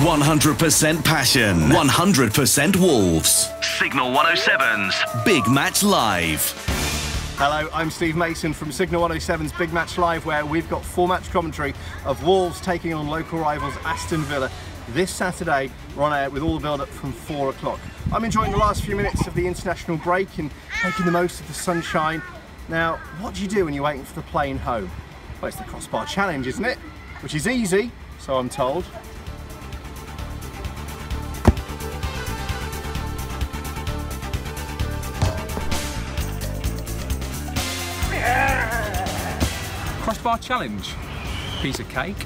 100% passion, 100% Wolves. Signal 107's Big Match Live. Hello, I'm Steve Mason from Signal 107's Big Match Live, where we've got four match commentary of Wolves taking on local rivals Aston Villa. This Saturday, we're on air with all the build up from four o'clock. I'm enjoying the last few minutes of the international break and making the most of the sunshine. Now, what do you do when you're waiting for the plane home? Well, it's the crossbar challenge, isn't it? Which is easy, so I'm told. Crossbar challenge. Piece of cake.